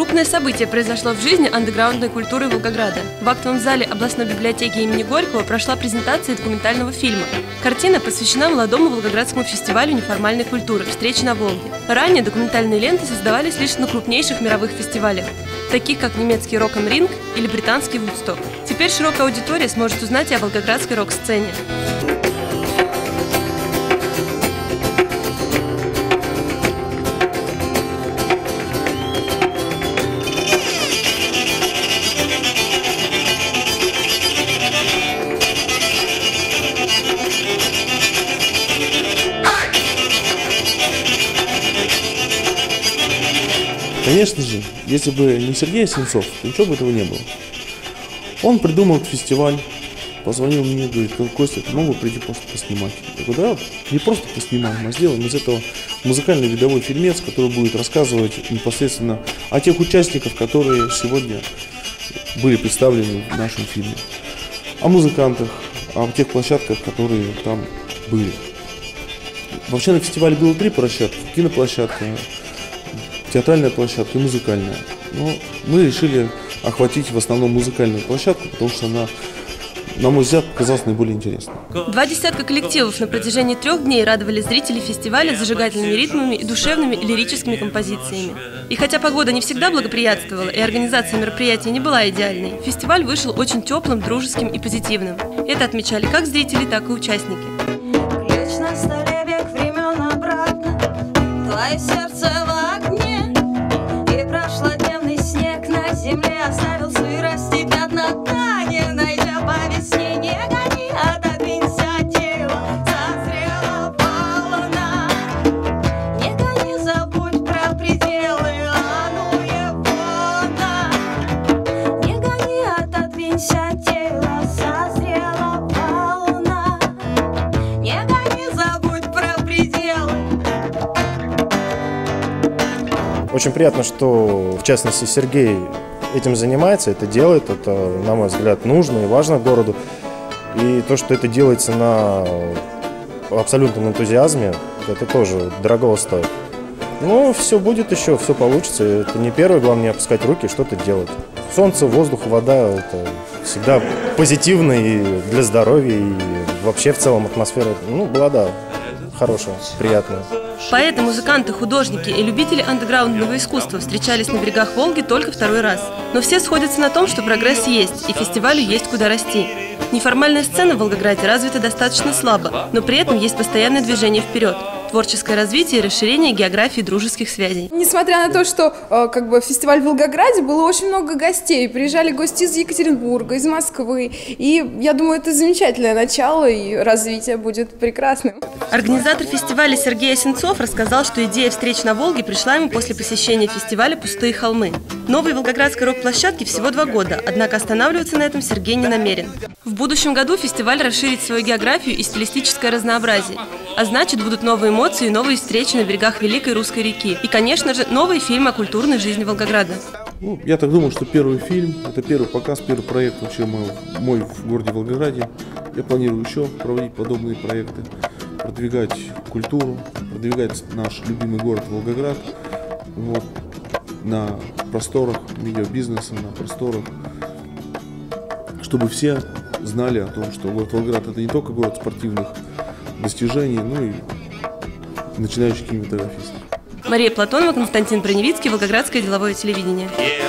Крупное событие произошло в жизни андеграундной культуры Волгограда. В актовом зале областной библиотеки имени Горького прошла презентация документального фильма. Картина посвящена молодому Волгоградскому фестивалю неформальной культуры «Встречи на Волге». Ранее документальные ленты создавались лишь на крупнейших мировых фестивалях, таких как немецкий рок н ринг или британский Вудсток. Теперь широкая аудитория сможет узнать и о волгоградской рок-сцене. Конечно же, если бы не Сергей Сенцов, ничего бы этого не было. Он придумал фестиваль, позвонил мне, говорит, Костя, ты мог бы прийти просто поснимать? Я говорю, да, не просто поснимаем, а сделаем из этого музыкальный видовой фильмец, который будет рассказывать непосредственно о тех участниках, которые сегодня были представлены в нашем фильме. О музыкантах, о тех площадках, которые там были. Вообще на фестивале было три площадки. Киноплощадка, театральная площадка и музыкальная. Но мы решили охватить в основном музыкальную площадку, потому что она, на мой взгляд, казалась наиболее интересной. Два десятка коллективов на протяжении трех дней радовали зрителей фестиваля зажигательными ритмами и душевными лирическими композициями. И хотя погода не всегда благоприятствовала и организация мероприятия не была идеальной, фестиваль вышел очень теплым, дружеским и позитивным. Это отмечали как зрители, так и участники. Ключ на столе век времен обратно Твое Очень приятно, что, в частности, Сергей этим занимается, это делает. Это, на мой взгляд, нужно и важно городу. И то, что это делается на абсолютном энтузиазме, это тоже дорого стоит. Ну, все будет еще, все получится. Это не первое, главное не опускать руки, что-то делать. Солнце, воздух, вода – это всегда позитивно и для здоровья, и вообще в целом атмосфера, ну, была, да, хорошая, приятная. Поэты, музыканты, художники и любители андеграундного искусства встречались на берегах Волги только второй раз. Но все сходятся на том, что прогресс есть, и фестивалю есть куда расти. Неформальная сцена в Волгограде развита достаточно слабо, но при этом есть постоянное движение вперед творческое развитие и расширение географии дружеских связей. Несмотря на то, что э, как бы фестиваль в Волгограде, было очень много гостей. Приезжали гости из Екатеринбурга, из Москвы. И я думаю, это замечательное начало, и развитие будет прекрасным. Организатор фестиваля Сергей Осенцов рассказал, что идея встреч на Волге пришла ему после посещения фестиваля «Пустые холмы». Новой волгоградской рок-площадке всего два года, однако останавливаться на этом Сергей не намерен. Будущем году фестиваль расширит свою географию и стилистическое разнообразие. А значит, будут новые эмоции и новые встречи на берегах Великой Русской реки. И, конечно же, новый фильм о культурной жизни Волгограда. Ну, я так думаю, что первый фильм, это первый показ, первый проект вообще мой, мой в городе Волгограде. Я планирую еще проводить подобные проекты, продвигать культуру, продвигать наш любимый город Волгоград вот, на просторах видеобизнеса, на просторах, чтобы все знали о том, что город Волгоград это не только город спортивных достижений, ну и начинающих кинематографистов. Мария Платонова, Константин Броневицкий, Волгоградское деловое телевидение. Моих